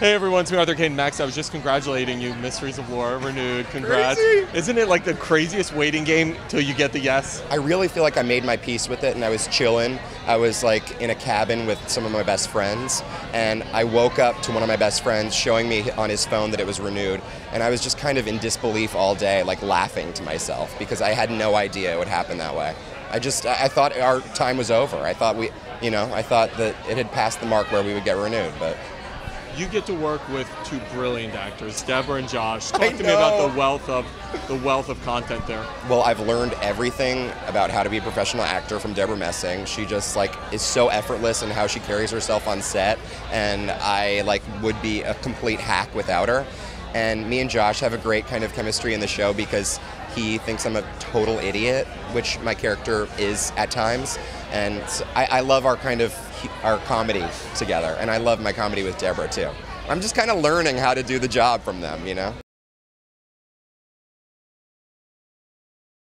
Hey everyone, it's me Arthur Kade Max. I was just congratulating you, Mysteries of Laura renewed. Congrats! Crazy. Isn't it like the craziest waiting game till you get the yes? I really feel like I made my peace with it and I was chilling. I was like in a cabin with some of my best friends and I woke up to one of my best friends showing me on his phone that it was renewed and I was just kind of in disbelief all day, like laughing to myself because I had no idea it would happen that way. I just I I thought our time was over. I thought we, you know, I thought that it had passed the mark where we would get renewed, but You get to work with two brilliant actors, Debra and Josh. Talk I to me about the wealth of the wealth of content there. Well, I've learned everything about how to be a professional actor from Debra Messing. She just like is so effortless in how she carries herself on set, and I like would be a complete hack without her. And me and Josh have a great kind of chemistry in the show because he thinks I'm a total idiot, which my character is at times. And I, I love our kind of our comedy together, and I love my comedy with Debra too. I'm just kind of learning how to do the job from them, you know.